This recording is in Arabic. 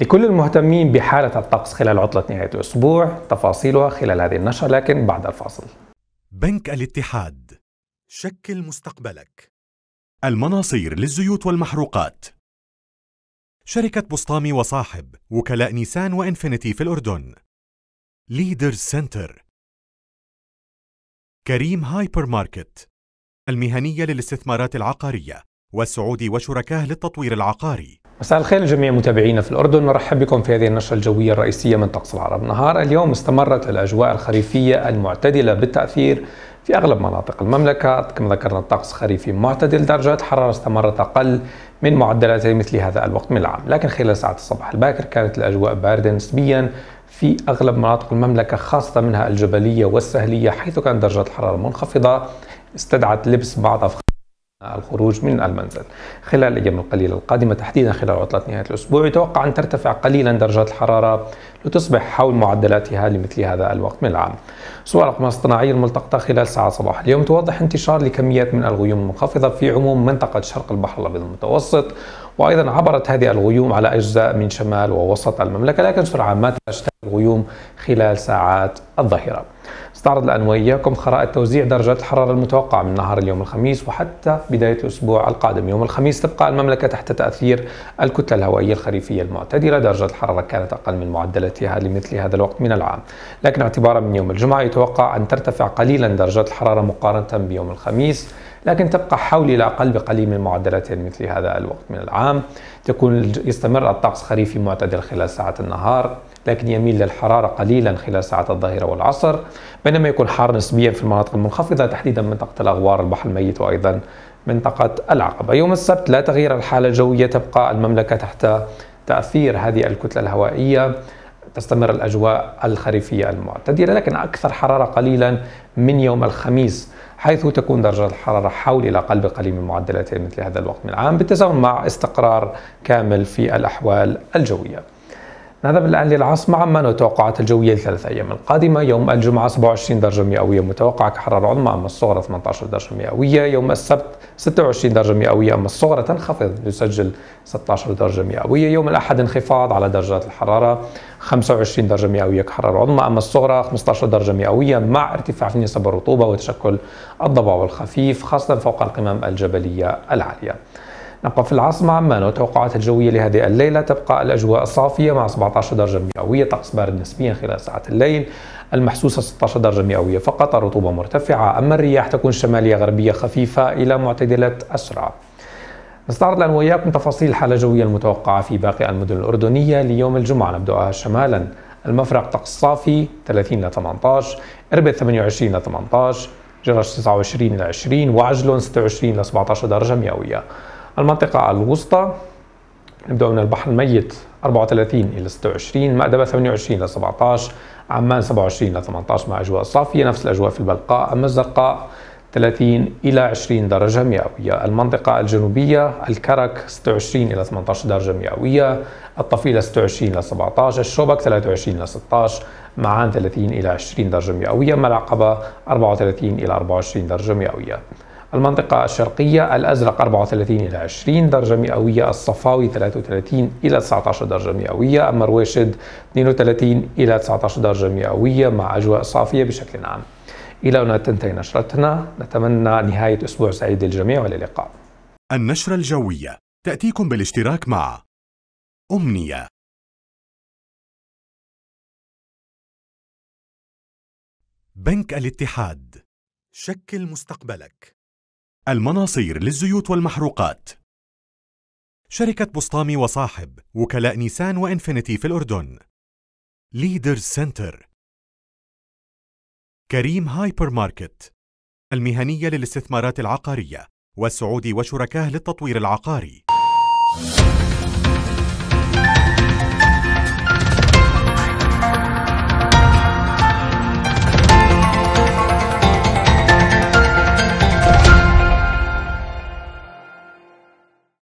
لكل المهتمين بحالة الطقس خلال عطلة نهاية الأسبوع تفاصيلها خلال هذه النشرة لكن بعد الفاصل. بنك الاتحاد. شكل مستقبلك. المناصير للزيوت والمحروقات. شركة بسطامي وصاحب وكلاء نيسان وإنفينيتي في الأردن. Leaders Center. كريم هايبر ماركت. المهنية للاستثمارات العقارية والسعودي وشركاه للتطوير العقاري. مساء الخير لجميع متابعينا في الأردن. نرحب بكم في هذه النشرة الجوية الرئيسية من طقس العرب. نهار اليوم استمرت الأجواء الخريفية المعتدلة بالتأثير في أغلب مناطق المملكة. كما ذكرنا الطقس خريفي معتدل درجات الحرارة استمرت أقل من معدلات مثل هذا الوقت من العام. لكن خلال ساعات الصباح الباكر كانت الأجواء باردة نسبيا في أغلب مناطق المملكة خاصة منها الجبلية والسهلية حيث كانت درجات الحرارة منخفضة. استدعت لبس بعض أفخار الخروج من المنزل. خلال الأيام القليلة القادمة تحديدا خلال عطلة نهاية الأسبوع يتوقع أن ترتفع قليلا درجات الحرارة لتصبح حول معدلاتها لمثل هذا الوقت من العام. صور الأقمار الصناعية الملتقطة خلال ساعات صباح اليوم توضح انتشار لكميات من الغيوم المنخفضة في عموم منطقة شرق البحر الأبيض المتوسط وأيضا عبرت هذه الغيوم على أجزاء من شمال ووسط المملكة لكن سرعان ما تشتغل الغيوم خلال ساعات الظهيرة. استعرض الآن وإياكم خرائط توزيع درجات الحرارة المتوقعة من نهار اليوم الخميس وحتى بداية الأسبوع القادم. يوم الخميس تبقى المملكة تحت تأثير الكتلة الهوائية الخريفية المعتدلة. درجة الحرارة كانت أقل من معدلاتها لمثل هذا الوقت من العام. لكن اعتبارا من يوم الجمعة يتوقع أن ترتفع قليلا درجات الحرارة مقارنة بيوم الخميس. لكن تبقى حول إلى أقل بقليل من معدلات مثل هذا الوقت من العام. تكون يستمر الطقس خريفي معتدل خلال ساعات النهار لكن يميل للحرارة قليلا خلال ساعات الظهيرة والعصر. بينما يكون حار نسبيا في المناطق المنخفضة تحديدا منطقة الأغوار البحر الميت وأيضا منطقة العقبة. يوم السبت لا تغيير الحالة الجوية تبقى المملكة تحت تأثير هذه الكتلة الهوائية. تستمر الأجواء الخريفية المعتدلة لكن أكثر حرارة قليلا من يوم الخميس. حيث تكون درجة الحرارة حول إلى قلب قليل من معدلات مثل هذا الوقت من العام بالتزامن مع استقرار كامل في الأحوال الجوية. نذهب الآن للعاصمة. عمان وتوقعات الجوية لثلاث أيام القادمة. يوم الجمعة 27 درجة مئوية متوقعة كحرارة عظمى أما الصغرى 18 درجة مئوية. يوم السبت 26 درجة مئوية أما الصغرى تنخفض يسجل 16 درجة مئوية. يوم الأحد انخفاض على درجات الحرارة 25 درجة مئوية كحرارة عظمى أما الصغرى 15 درجة مئوية مع ارتفاع في نسب الرطوبة وتشكل الضباب الخفيف خاصة فوق القمم الجبلية العالية. نبقى في العاصمة عمان وتوقعات الجوية لهذه الليلة. تبقى الأجواء صافية مع 17 درجة مئوية طقس بارد نسبيا خلال ساعات الليل. المحسوسة 16 درجة مئوية فقط الرطوبة مرتفعة. أما الرياح تكون شمالية غربية خفيفة إلى معتدلة أسرع. نستعرض الآن وإياكم تفاصيل الحالة الجوية المتوقعة في باقي المدن الأردنية ليوم الجمعة. نبدأها شمالا. المفرق طقس صافي 30 ل 18 إربد 28 ل 18 جرش 29 ل 20 وعجلون 26 ل 17 درجة مئوية. المنطقة الوسطى نبدأ من البحر الميت 34 إلى 26 مأدبة 28 إلى 17 عمان 27 إلى 18 مع أجواء صافية نفس الأجواء في البلقاء أما الزرقاء 30 إلى 20 درجة مئوية. المنطقة الجنوبية الكرك 26 إلى 18 درجة مئوية الطفيلة 26 إلى 17 الشوبك 23 إلى 16 معان 30 إلى 20 درجة مئوية ملعقبة 34 إلى 24 درجة مئوية. المنطقة الشرقية الأزرق 34 إلى 20 درجة مئوية الصفاوي 33 إلى 19 درجة مئوية أما رويشد 32 إلى 19 درجة مئوية مع أجواء صافية بشكل عام. إلى هنا تنتهي نشرتنا نتمنى نهاية أسبوع سعيد للجميع وإلى اللقاء. النشرة الجوية تأتيكم بالاشتراك مع أمنية. بنك الاتحاد شكل مستقبلك. المناصير للزيوت والمحروقات. شركة بسطامي وصاحب وكلاء نيسان وإنفينيتي في الأردن. Leaders Center كريم هايبر ماركت. المهنية للاستثمارات العقارية والسعودي وشركاه للتطوير العقاري.